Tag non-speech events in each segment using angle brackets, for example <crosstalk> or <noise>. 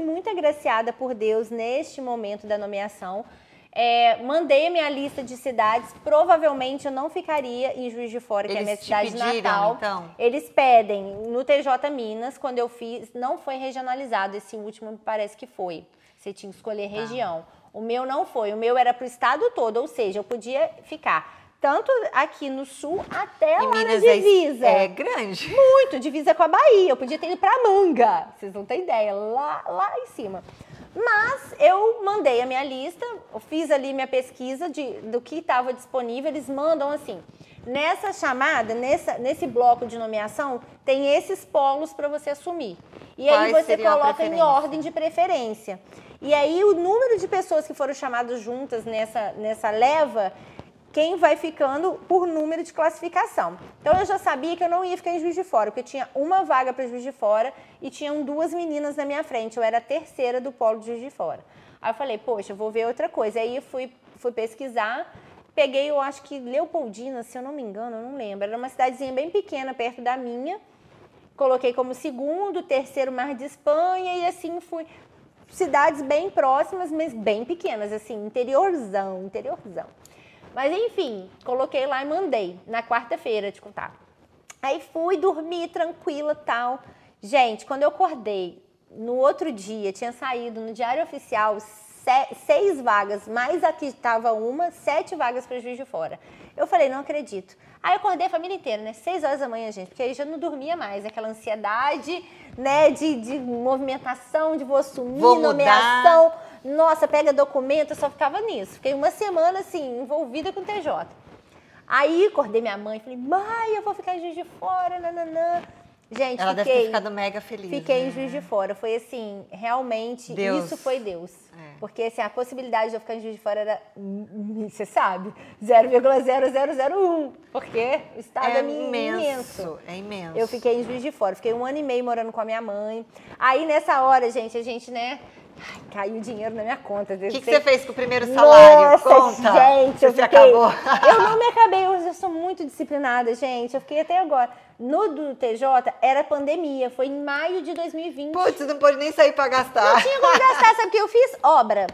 fui muito agraciada por Deus neste momento da nomeação. É, mandei a minha lista de cidades. Provavelmente eu não ficaria em Juiz de Fora, que Eles é a minha cidade pediram, natal. então? Eles pedem. No TJ Minas, quando eu fiz, não foi regionalizado. Esse último me parece que foi. Você tinha que escolher Tá. região. O meu não foi. O meu era para o estado todo, ou seja, eu podia ficar tanto aqui no sul até E lá Minas na é- divisa. é, grande. Muito, divisa com a Bahia. Eu podia ter ido pra Manga. Vocês não têm ideia, lá, lá em cima. Mas eu mandei a minha lista, eu fiz ali minha pesquisa de, do que estava disponível. Eles mandam assim: nessa chamada, nessa, nesse bloco de nomeação, tem esses polos para você assumir. E aí Quais você seriam a coloca em ordem de preferência. E aí o número de pessoas que foram chamadas juntas nessa, nessa leva quem vai ficando por número de classificação. Então eu já sabia que eu não ia ficar em Juiz de Fora, porque tinha uma vaga para Juiz de Fora e tinham duas meninas na minha frente. Eu era a terceira do polo de Juiz de Fora. Aí eu falei, poxa, vou ver outra coisa. Aí eu fui, fui pesquisar, peguei, eu acho que Leopoldina, se eu não me engano, eu não lembro. Era uma cidadezinha bem pequena, perto da minha. Coloquei como segundo, terceiro Mar de Espanha e assim fui. Cidades bem próximas, mas bem pequenas, assim, interiorzão, interiorzão. Mas enfim, coloquei lá e mandei na quarta-feira de contar. Aí fui dormir tranquila tal. Gente, quando eu acordei no outro dia, tinha saído no Diário Oficial se- seis vagas, mais aqui estava uma, sete vagas para Juiz de Fora. Eu falei, não acredito. Aí eu acordei a família inteira, né? Seis horas da manhã, gente, porque aí já não dormia mais. Aquela ansiedade, né, de, de movimentação, de vou assumir, Vou mudar. Nossa, pega documento, eu só ficava nisso. Fiquei uma semana, assim, envolvida com o TJ. Aí acordei minha mãe, falei, mãe, eu vou ficar em Juiz de Fora, nananã. Gente, Ela deve fiquei, ter ficado mega feliz. fiquei em né? Juiz de Fora. Foi assim, realmente, Deus. isso foi Deus. É. Porque assim, a possibilidade de eu ficar em Juiz de Fora era, <laughs> você sabe, 0,0001. Porque o estado é, É imenso. imenso, é imenso. Eu fiquei em Juiz de Fora, fiquei um ano e meio morando com a minha mãe. Aí nessa hora, gente, a gente, né, ai, caiu dinheiro na minha conta. O que, que você fez com o primeiro salário? Nossa, Conta. gente, Você eu fiquei... acabou. Eu não me <laughs> acabei, hoje eu sou muito disciplinada, gente. Eu fiquei até agora. No do TJ era pandemia, foi em maio de 2020. Putz, não pode nem sair pra gastar. Não tinha como gastar, sabe o <laughs> que eu fiz? Obra.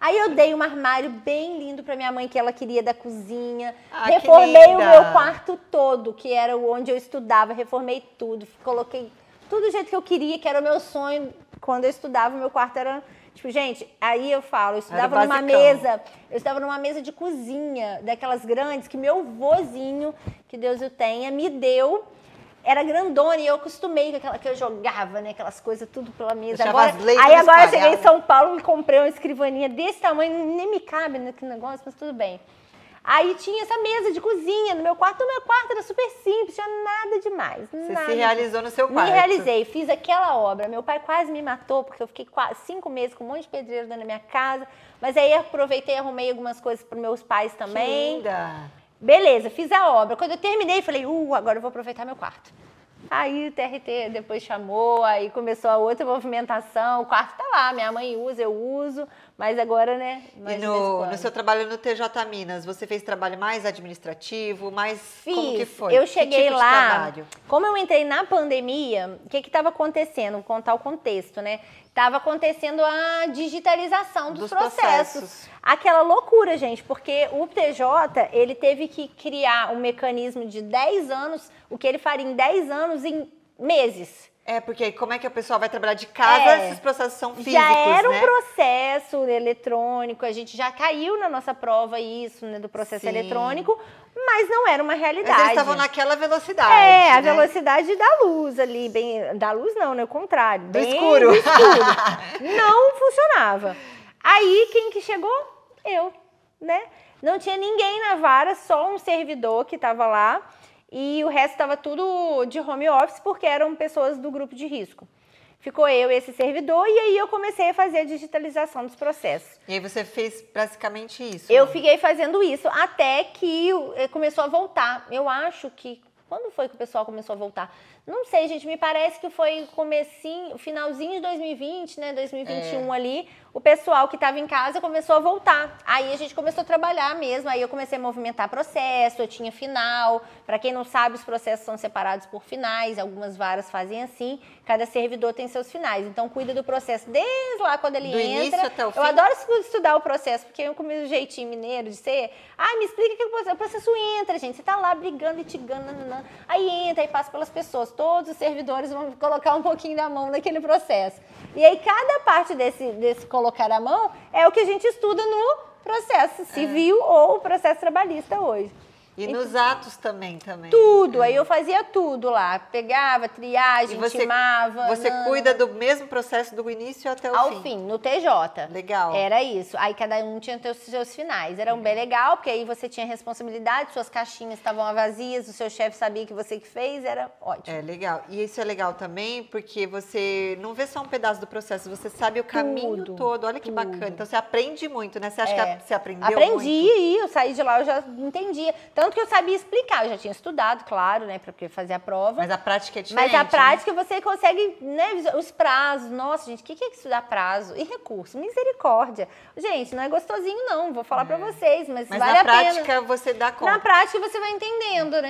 Aí eu dei um armário bem lindo pra minha mãe que ela queria da cozinha. Ah, reformei o meu quarto todo, que era onde eu estudava, reformei tudo, coloquei tudo do jeito que eu queria, que era o meu sonho. Quando eu estudava, o meu quarto era tipo, gente, aí eu falo, eu estudava numa mesa, eu estava numa mesa de cozinha, daquelas grandes que meu vozinho, que Deus o tenha, me deu. Era grandona e eu acostumei com aquela que eu jogava, né? Aquelas coisas tudo pela mesa. Agora, aí agora eu cheguei em. São Paulo e comprei uma escrivaninha desse tamanho, nem me cabe naquele negócio, mas tudo bem. Aí tinha essa mesa de cozinha no meu quarto. O meu quarto era super simples, tinha nada demais. Você nada se realizou no seu quarto. me realizei, fiz aquela obra. Meu pai quase me matou, porque eu fiquei quase cinco meses com um monte de pedreiro dentro da minha casa. Mas aí aproveitei e arrumei algumas coisas para meus pais Que também. linda. Beleza, fiz a obra. Quando eu terminei, falei, uh, agora eu vou aproveitar meu quarto. Aí o TRT depois chamou, aí começou a outra movimentação. O quarto tá lá, minha mãe usa, eu uso, mas agora, né? E no, no seu trabalho no TJ Minas, você fez trabalho mais administrativo, mais como que Fiz. foi? Eu Que cheguei tipo de lá. trabalho? Como eu entrei na pandemia, o que estava acontecendo? Vou contar o contexto, né? Estava acontecendo a digitalização dos, Dos processos. processos. Aquela loucura, gente, porque o TJ, ele teve que criar um mecanismo de 10 anos, o que ele faria em 10 anos em meses. É, porque como é que a pessoa vai trabalhar de casa, É. esses processos são físicos, já era um né? processo eletrônico, a gente já caiu na nossa prova isso, né, do processo Sim. eletrônico, mas não era uma realidade. Mas eles estavam naquela velocidade, É, a né? velocidade da luz ali, bem. Da luz não, né? O contrário. Do escuro. do escuro. <laughs> não funcionava. Aí quem que chegou? Eu, né? Não tinha ninguém na vara, só um servidor que estava lá. E o resto estava tudo de home office, porque eram pessoas do grupo de risco. Ficou eu e esse servidor, e aí eu comecei a fazer a digitalização dos processos. E aí você fez basicamente isso. Eu né? fiquei fazendo isso até que eh, começou a voltar. Eu acho que Quando foi que o pessoal começou a voltar? Não sei, gente, me parece que foi comecinho, finalzinho de 2020, né, 2021 é. ali, o pessoal que estava em casa começou a voltar. Aí a gente começou a trabalhar mesmo, aí eu comecei a movimentar processo, eu tinha final. Para quem não sabe, os processos são separados por finais, algumas varas fazem assim, cada servidor tem seus finais. Então cuida do processo desde lá quando ele do entra. até o fim. Eu adoro estudar o processo, porque eu com o jeitinho mineiro de ser, ah, me explica que o processo, o processo entra, gente. Você tá lá brigando, litigando, nananã. Aí entra, aí passa pelas pessoas. Todos os servidores vão colocar um pouquinho da mão naquele processo. E aí cada parte desse, desse colocar a mão é o que a gente estuda no processo civil é. ou processo trabalhista hoje. E então, nos atos também, também. Tudo, aí eu fazia tudo lá. Pegava, triagem, e você, intimava. Você cuida do mesmo processo do início até o Ao fim? Ao fim, no TJ. Legal. Era isso. Aí cada um tinha os seus finais. Era um bem legal, porque aí você tinha responsabilidade, suas caixinhas estavam vazias, o seu chefe sabia que você que fez, era ótimo. É legal. E isso é legal também, porque você não vê só um pedaço do processo, você sabe o caminho tudo, todo. Olha que tudo. bacana. Então você aprende muito, né? Você acha é. que você aprendeu Aprendi, muito? Aprendi, eu saí de lá, eu já entendia. Tanto que eu sabia explicar, eu já tinha estudado, claro, né, porque fazer a prova. Mas a prática é diferente. Mas a né? prática né? você consegue, né, os prazos. Nossa, gente, o que é estudar prazo? E recurso? Misericórdia. Gente, não é gostosinho, não, vou falar é. para vocês, mas, mas vale a pena. Mas na prática você dá conta. Na prática você vai entendendo, né?